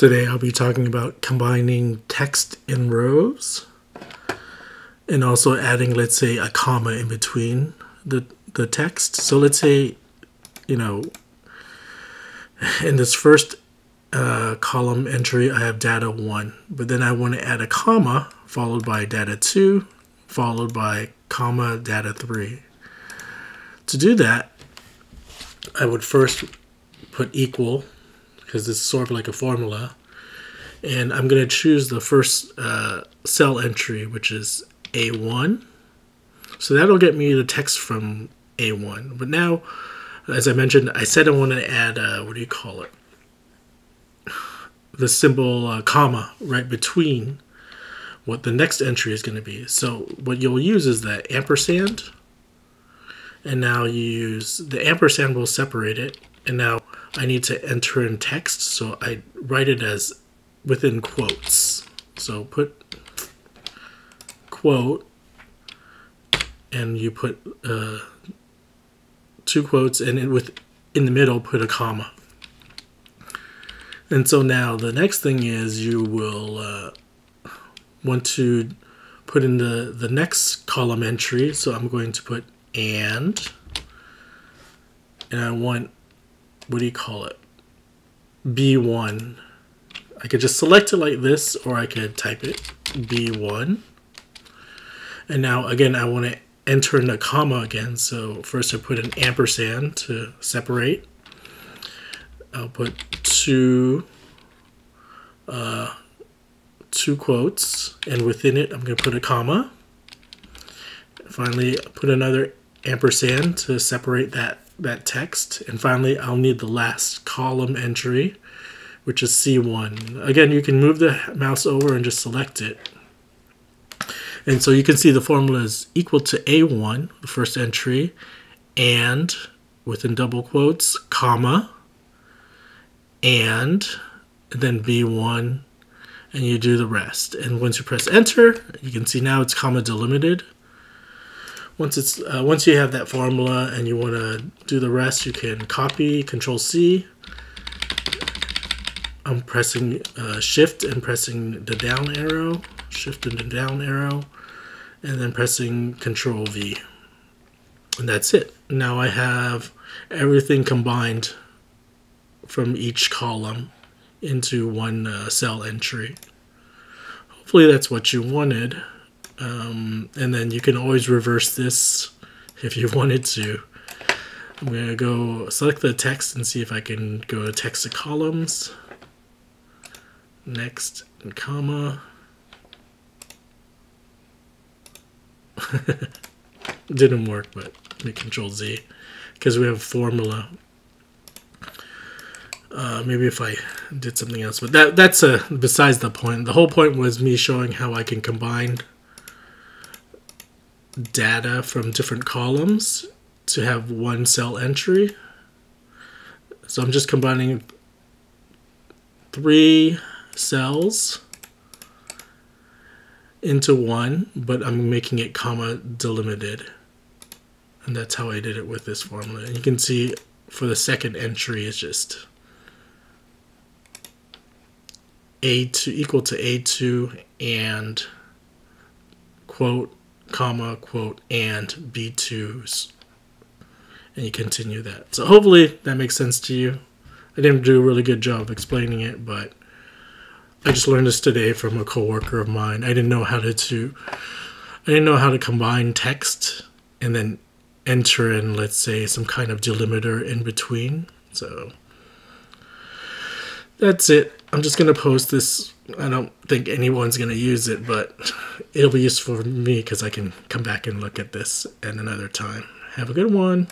Today I'll be talking about combining text in rows and also adding, let's say, a comma in between the, the text. So let's say, you know, in this first uh, column entry, I have data 1, but then I want to add a comma followed by data 2, followed by comma data 3. To do that, I would first put equal because it's sort of like a formula. And I'm going to choose the first uh, cell entry, which is A1. So that'll get me the text from A1. But now, as I mentioned, I said I want to add, uh, what do you call it? The symbol uh, comma right between what the next entry is going to be. So what you'll use is the ampersand. And now you use the ampersand will separate it. And now I need to enter in text, so I write it as within quotes. So put quote, and you put uh, two quotes, and in, with in the middle put a comma. And so now the next thing is you will uh, want to put in the, the next column entry. So I'm going to put and, and I want what do you call it? B1. I could just select it like this, or I could type it B1. And now, again, I want to enter in a comma again. So first I put an ampersand to separate. I'll put two, uh, two quotes, and within it, I'm going to put a comma. Finally, put another ampersand to separate that that text. And finally, I'll need the last column entry, which is C1. Again, you can move the mouse over and just select it. And so you can see the formula is equal to A1, the first entry, and within double quotes, comma, and, then B1, and you do the rest. And once you press enter, you can see now it's comma delimited once it's uh, once you have that formula and you want to do the rest, you can copy Control C. I'm pressing uh, Shift and pressing the down arrow, Shift and the down arrow, and then pressing Control V. And that's it. Now I have everything combined from each column into one uh, cell entry. Hopefully that's what you wanted. Um, and then you can always reverse this if you wanted to. I'm going to go select the text and see if I can go to text to columns. Next, and comma. Didn't work, but me control Z because we have formula. Uh, maybe if I did something else, but that that's a besides the point. The whole point was me showing how I can combine data from different columns to have one cell entry. So I'm just combining three cells into one, but I'm making it comma delimited. And that's how I did it with this formula. And you can see for the second entry, it's just A2 equal to A2 and quote comma, quote, and B2s. And you continue that. So hopefully that makes sense to you. I didn't do a really good job explaining it, but I just learned this today from a coworker of mine. I didn't know how to, to I didn't know how to combine text and then enter in, let's say, some kind of delimiter in between. So that's it. I'm just going to post this. I don't think anyone's going to use it, but it'll be useful for me because I can come back and look at this at another time. Have a good one.